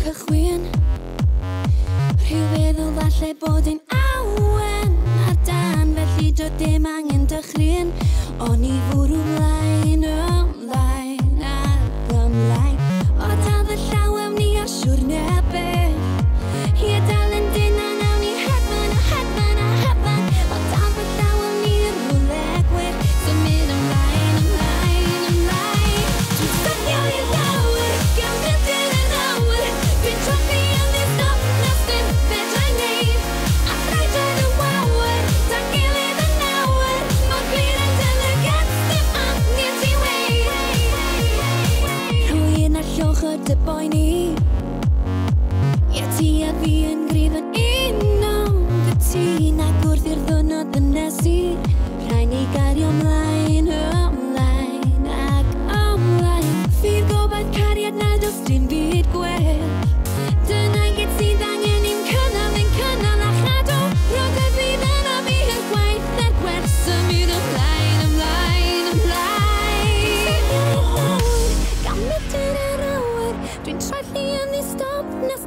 cychwyn Rhyw feddwl falle bod yn awen ar dan Felly doedd dim angen dychryn O'n i fwrw mlaen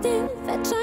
tym, feczem.